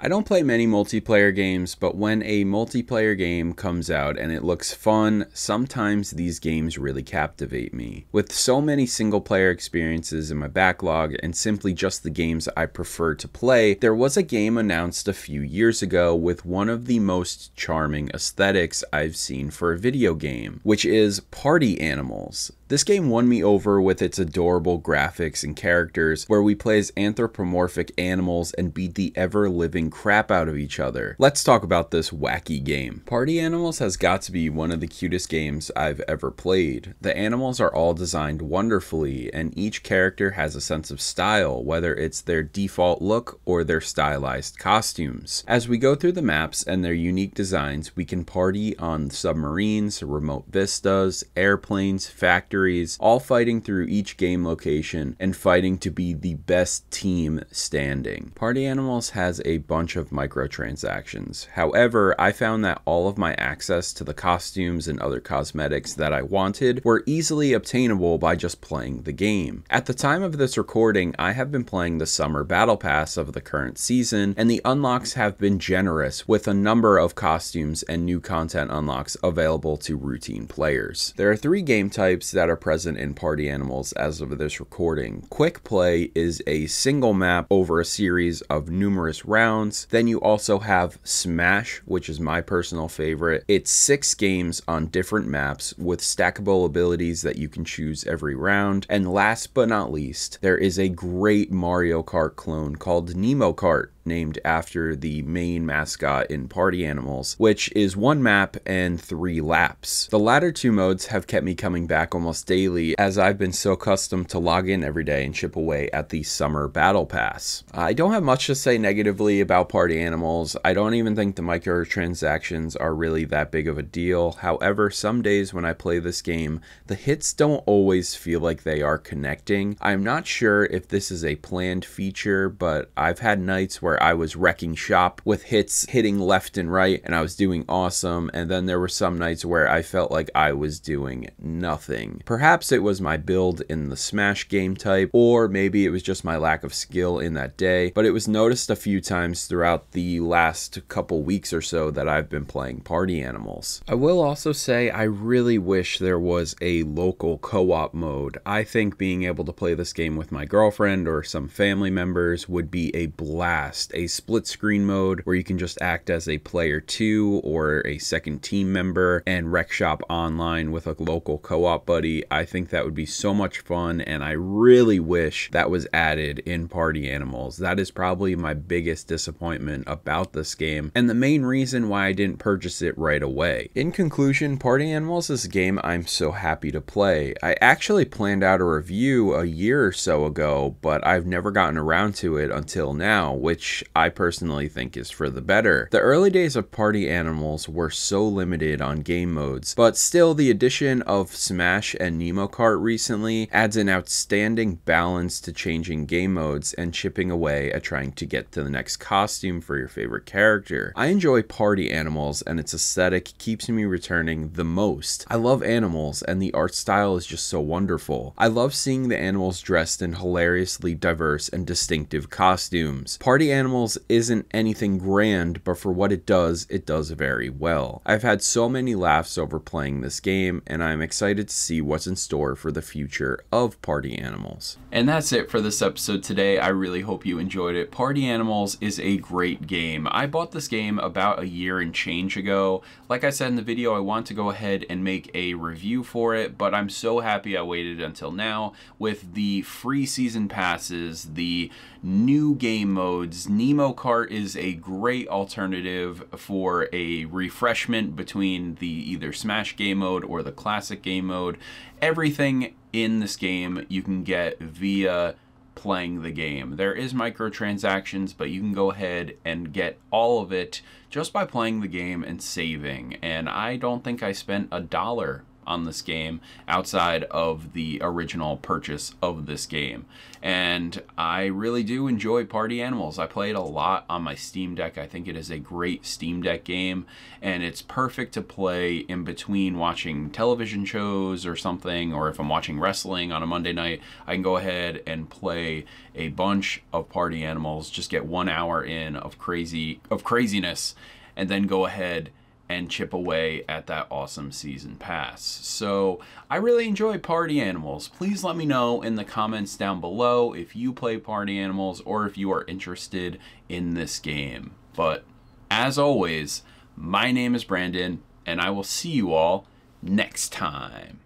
I don't play many multiplayer games, but when a multiplayer game comes out and it looks fun, sometimes these games really captivate me. With so many single player experiences in my backlog and simply just the games I prefer to play, there was a game announced a few years ago with one of the most charming aesthetics I've seen for a video game, which is Party Animals. This game won me over with its adorable graphics and characters, where we play as anthropomorphic animals and beat the ever living crap out of each other. Let's talk about this wacky game. Party Animals has got to be one of the cutest games I've ever played. The animals are all designed wonderfully, and each character has a sense of style, whether it's their default look or their stylized costumes. As we go through the maps and their unique designs, we can party on submarines, remote vistas, airplanes, factories, factories, all fighting through each game location and fighting to be the best team standing. Party Animals has a bunch of microtransactions. However, I found that all of my access to the costumes and other cosmetics that I wanted were easily obtainable by just playing the game. At the time of this recording, I have been playing the Summer Battle Pass of the current season, and the unlocks have been generous with a number of costumes and new content unlocks available to routine players. There are three game types that that are present in Party Animals as of this recording. Quick Play is a single map over a series of numerous rounds. Then you also have Smash, which is my personal favorite. It's six games on different maps with stackable abilities that you can choose every round. And last but not least, there is a great Mario Kart clone called Nemo Kart named after the main mascot in Party Animals, which is one map and three laps. The latter two modes have kept me coming back almost daily as I've been so accustomed to log in every day and chip away at the Summer Battle Pass. I don't have much to say negatively about Party Animals. I don't even think the microtransactions are really that big of a deal. However, some days when I play this game, the hits don't always feel like they are connecting. I'm not sure if this is a planned feature, but I've had nights where I was wrecking shop with hits hitting left and right and I was doing awesome. And then there were some nights where I felt like I was doing nothing. Perhaps it was my build in the Smash game type, or maybe it was just my lack of skill in that day, but it was noticed a few times throughout the last couple weeks or so that I've been playing Party Animals. I will also say I really wish there was a local co op mode. I think being able to play this game with my girlfriend or some family members would be a blast a split screen mode where you can just act as a player two or a second team member and wreck shop online with a local co op buddy. I think that would be so much fun, and I really wish that was added in Party Animals. That is probably my biggest disappointment about this game, and the main reason why I didn't purchase it right away. In conclusion, Party Animals is a game I'm so happy to play. I actually planned out a review a year or so ago, but I've never gotten around to it until now, which I personally think is for the better. The early days of Party Animals were so limited on game modes, but still the addition of Smash and Nemo Kart recently adds an outstanding balance to changing game modes and chipping away at trying to get to the next costume for your favorite character. I enjoy Party Animals and its aesthetic keeps me returning the most. I love animals and the art style is just so wonderful. I love seeing the animals dressed in hilariously diverse and distinctive costumes. Party Animals isn't anything grand, but for what it does, it does very well. I've had so many laughs over playing this game, and I'm excited to see what's in store for the future of Party Animals. And that's it for this episode today. I really hope you enjoyed it. Party Animals is a great game. I bought this game about a year and change ago. Like I said in the video, I want to go ahead and make a review for it, but I'm so happy I waited until now with the free season passes, the new game modes. Nemo Kart is a great alternative for a refreshment between the either Smash game mode or the classic game mode. Everything in this game you can get via playing the game. There is microtransactions, but you can go ahead and get all of it just by playing the game and saving. And I don't think I spent a dollar on this game outside of the original purchase of this game. And I really do enjoy Party Animals. I play it a lot on my Steam Deck. I think it is a great Steam Deck game, and it's perfect to play in between watching television shows or something, or if I'm watching wrestling on a Monday night, I can go ahead and play a bunch of Party Animals, just get one hour in of crazy of craziness, and then go ahead and chip away at that awesome season pass. So I really enjoy Party Animals. Please let me know in the comments down below if you play Party Animals or if you are interested in this game. But as always, my name is Brandon, and I will see you all next time.